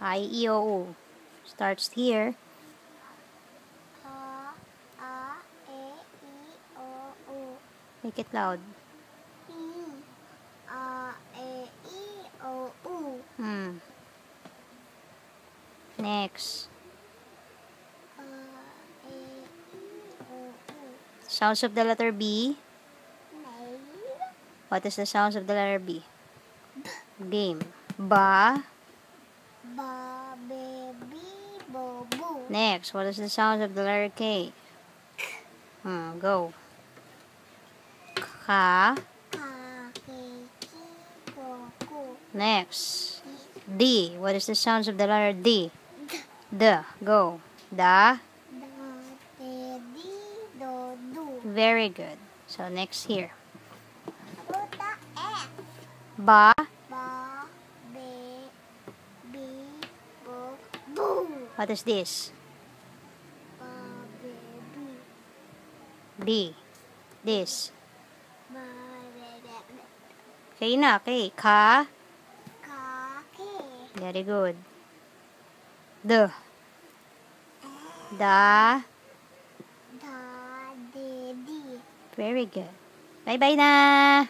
I, E, O, U. Starts here. A, A, E, I, O, U. Make it loud. I, A, E, I, O, U. Hmm. Next. A, E, I, O, U. Sounds of the letter B. What is the sounds of the letter B? Game. Ba. Ba, baby, bo, boo. Next. What is the sounds of the letter K? Hmm. Go. Ka. Ka, ke, ki. Next. D. What is the sounds of the letter D? D. Go. Da. Da, te, di, do, do. Very good. So next here. About the F. Ba. Ba, What is this? Ba, baby. D. This. K na. K. Ka. Ka. Very good. D. Da. Da, di. Very good. Bye-bye na.